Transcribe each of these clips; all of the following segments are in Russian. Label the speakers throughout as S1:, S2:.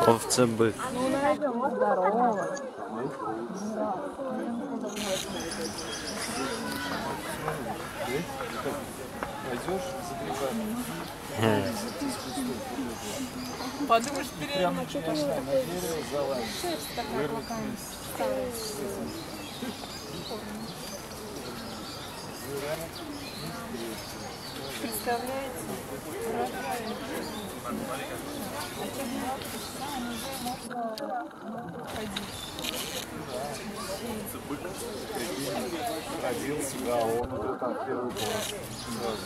S1: Овцебик.
S2: Здорово. Подумаешь, беременна.
S3: На дерево залазишь.
S2: Шерсть такая плохая. Старая.
S3: Родился, да, он уже там первый класс. Сразу.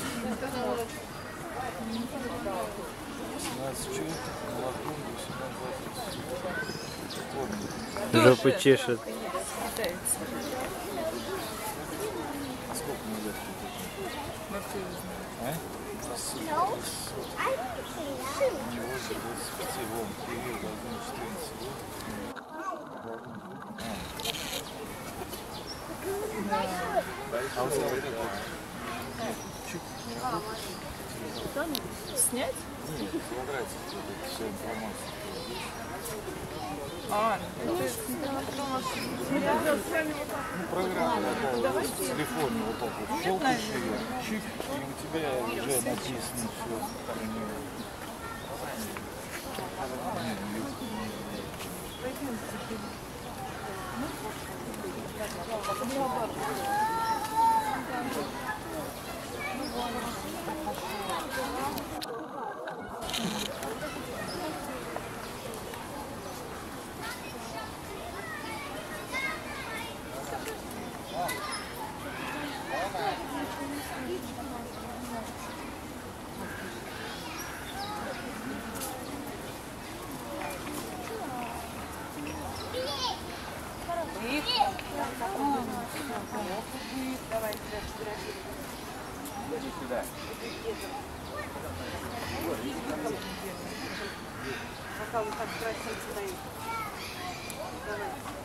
S3: 17 человек, молоком, 18
S1: Жопу чешет.
S2: Питается.
S3: А сколько мне лет?
S2: Вообще не знаю.
S3: А? У него же 25, вон, Кирилл должен 14 лет. А у тебя вот это вот, нет, чик, не работает.
S2: Снять?
S3: Нет, всю информацию.
S2: А, это
S3: Ну, программа такая, в телефоне вот так вот щелкаешь ее, чик, и у тебя уже написано все. Thank you. Иди сюда.
S2: Пока вы так красиво стоите. Давай.